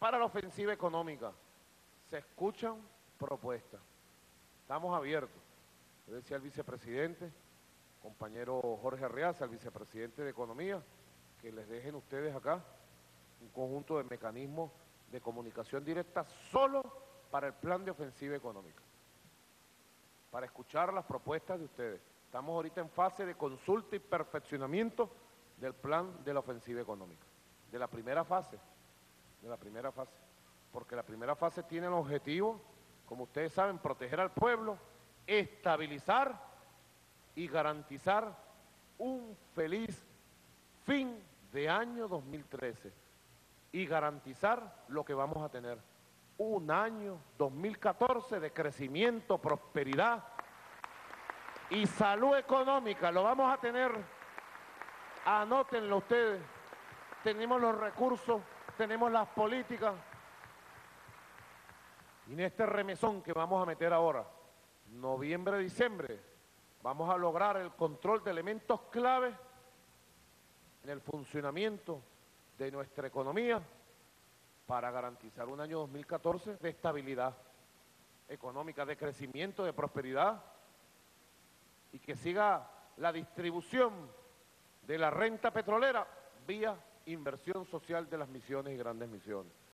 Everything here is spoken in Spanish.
para la ofensiva económica. Se escuchan propuestas. Estamos abiertos. Yo decía al vicepresidente, compañero Jorge Arreaza, el vicepresidente de Economía, que les dejen ustedes acá un conjunto de mecanismos de comunicación directa solo para el plan de ofensiva económica, para escuchar las propuestas de ustedes. Estamos ahorita en fase de consulta y perfeccionamiento del plan de la ofensiva económica, de la primera fase, de la primera fase, porque la primera fase tiene el objetivo, como ustedes saben, proteger al pueblo, estabilizar y garantizar un feliz fin de año 2013 y garantizar lo que vamos a tener, un año 2014 de crecimiento, prosperidad y salud económica, lo vamos a tener, anótenlo ustedes, tenemos los recursos, tenemos las políticas, y en este remesón que vamos a meter ahora, noviembre, diciembre, vamos a lograr el control de elementos clave en el funcionamiento de nuestra economía para garantizar un año 2014 de estabilidad económica, de crecimiento, de prosperidad y que siga la distribución de la renta petrolera vía inversión social de las misiones y grandes misiones.